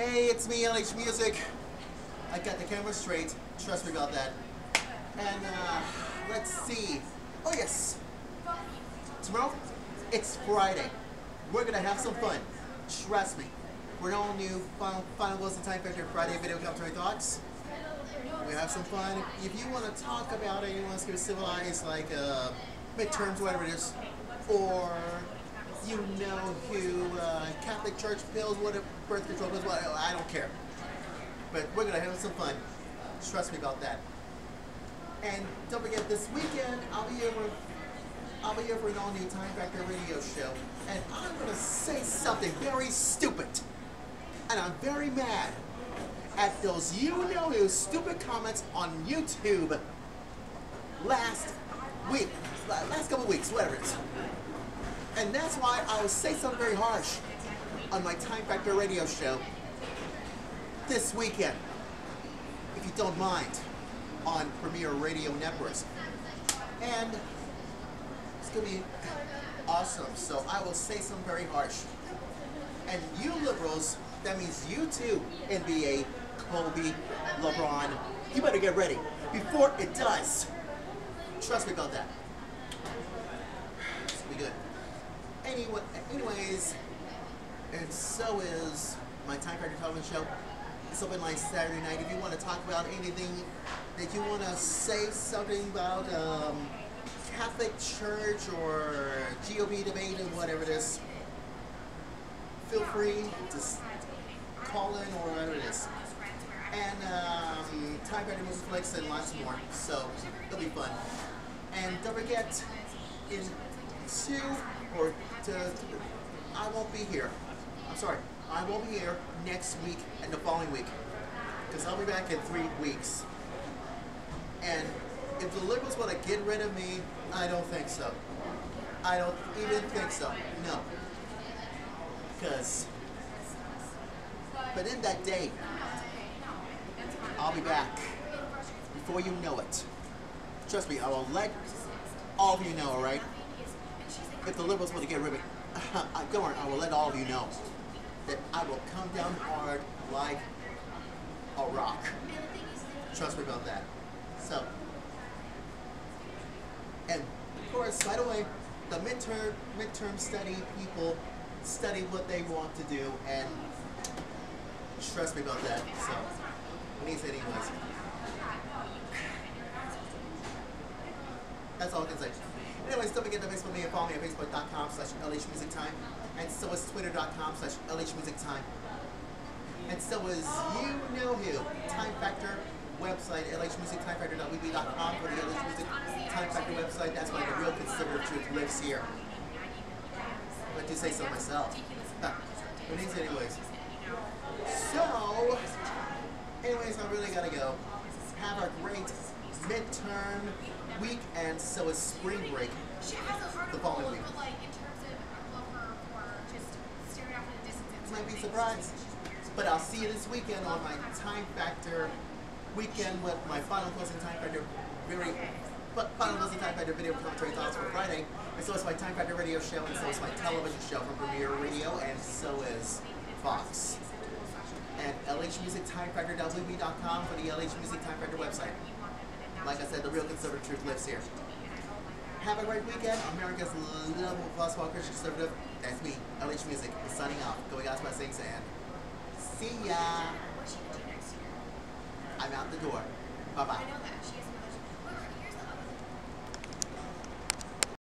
Hey, it's me, LH Music. I got the camera straight. Trust me about that. And uh, let's see. Oh yes. Tomorrow, it's Friday. We're gonna have some fun. Trust me. We're all new Final, Final Closing Time Factor Friday video commentary thoughts. We have some fun. If you want to talk about it, you want to get civilized, like uh, midterms, whatever it is, or you know who uh, Catholic Church pills, whatever birth control pills, whatever, I don't care. But we're gonna have some fun. Trust me about that. And don't forget, this weekend I'll be here for I'll be here for an all-new Time Factor radio show, and I'm gonna say something very stupid, and I'm very mad at those you know who stupid comments on YouTube last week, last couple weeks, whatever it is. And that's why I will say something very harsh on my Time Factor radio show this weekend, if you don't mind, on Premiere Radio Networks. And it's going to be awesome, so I will say something very harsh. And you liberals, that means you too, NBA, Kobe, LeBron, you better get ready before it does. Trust me about that. It's gonna be good. Anyway, and so is my Time Factor television show. It's open like Saturday night. If you want to talk about anything that you want to say something about um, Catholic Church or GOP debate and whatever it is, feel free to call in or whatever it is. And um, Time Factor Movie Flicks and lots more. So it'll be fun. And don't forget, in two or to, I won't be here. I'm sorry. I won't be here next week and the following week. Because I'll be back in three weeks. And if the liberals want to get rid of me, I don't think so. I don't even think so. No. Because, but in that day, I'll be back before you know it. Trust me, I will let all of you know, alright? If the liberals want to get rid of me, don't worry, I will let all of you know that I will come down hard like a rock. Trust me about that. So, and of course, by the way, the midterm midterm study people study what they want to do, and trust me about that. So, needs anyways. That's all I can say. Anyways, don't forget to Facebook me and follow me at facebook.com slash lhmusictime. And so is twitter.com slash lhmusictime. And so is you know who. Time Factor website, lhmusictimefactor.weebly.com for the LH Music Time Factor website. That's why the real conservative truth lives here. But to say so myself. but anyways. So, anyways, I really gotta go. Have a great midterm week, and so is spring break She hasn't heard of what like in terms of a blooper or just staring off in the following week. You might be surprised. But I'll see you this weekend on my Time Factor weekend with my Final Closing Time Factor very but Final Closing Time Factor video commentary thoughts for Friday. And so is my Time Factor radio show, and so is my television show from Premiere Radio, and so is Fox. And lhmusictimefactor.weebly.com for the LH Music Time Factor website. Like I said, the real conservative truth lives here. Have a great weekend. America's little plus one Christian conservative. That's me, LH Music, Is signing off. Going out by saying and see ya. I'm out the door. Bye bye.